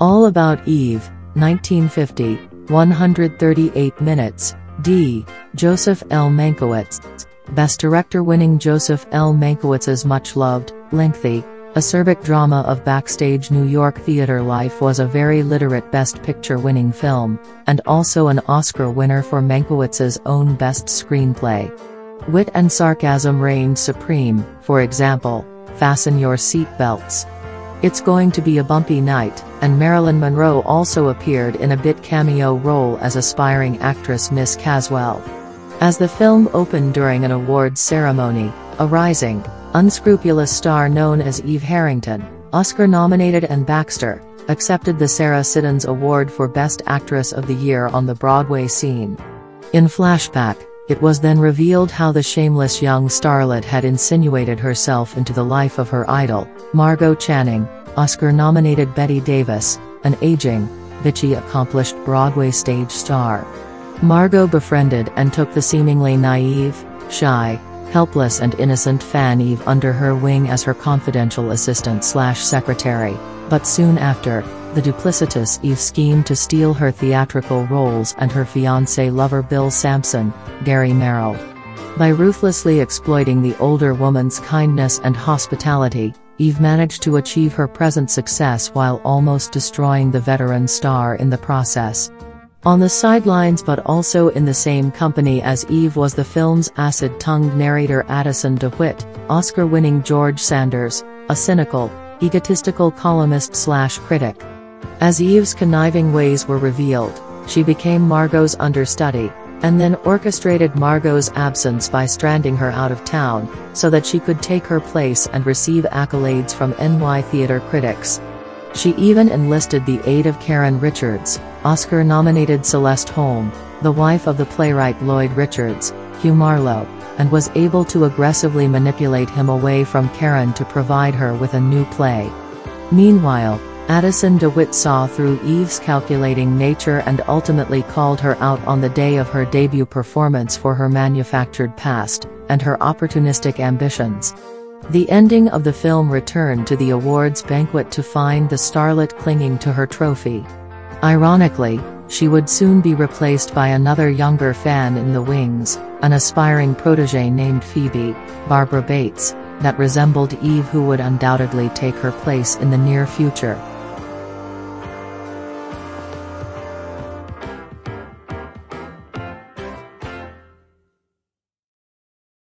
All About Eve, 1950, 138 minutes. D. Joseph L. Mankiewicz. Best Director winning Joseph L. Mankiewicz's much loved, lengthy, acerbic drama of backstage New York theater life was a very literate Best Picture winning film, and also an Oscar winner for Mankiewicz's own Best Screenplay. Wit and sarcasm reigned supreme, for example, fasten your seat belts. It's going to be a bumpy night, and Marilyn Monroe also appeared in a bit cameo role as aspiring actress Miss Caswell. As the film opened during an awards ceremony, a rising, unscrupulous star known as Eve Harrington, Oscar-nominated Anne Baxter, accepted the Sarah Siddons Award for Best Actress of the Year on the Broadway scene. In flashback, it was then revealed how the shameless young starlet had insinuated herself into the life of her idol, Margo Channing, Oscar-nominated Bette Davis, an aging, bitchy accomplished Broadway stage star. Margot befriended and took the seemingly naive, shy, helpless and innocent fan Eve under her wing as her confidential assistant slash secretary, but soon after, the duplicitous Eve schemed to steal her theatrical roles and her fiancé lover Bill Sampson, Gary Merrill. By ruthlessly exploiting the older woman's kindness and hospitality, Eve managed to achieve her present success while almost destroying the veteran star in the process. On the sidelines but also in the same company as Eve was the film's acid-tongued narrator Addison DeWitt, Oscar-winning George Sanders, a cynical, egotistical columnist slash critic. As Eve's conniving ways were revealed, she became Margo's understudy, and then orchestrated Margo's absence by stranding her out of town, so that she could take her place and receive accolades from NY theater critics. She even enlisted the aid of Karen Richards, Oscar-nominated Celeste Holm, the wife of the playwright Lloyd Richards, Hugh Marlowe, and was able to aggressively manipulate him away from Karen to provide her with a new play. Meanwhile, Addison DeWitt saw through Eve's calculating nature and ultimately called her out on the day of her debut performance for her manufactured past, and her opportunistic ambitions. The ending of the film returned to the awards banquet to find the starlet clinging to her trophy. Ironically, she would soon be replaced by another younger fan in the wings, an aspiring protege named Phoebe, Barbara Bates, that resembled Eve who would undoubtedly take her place in the near future.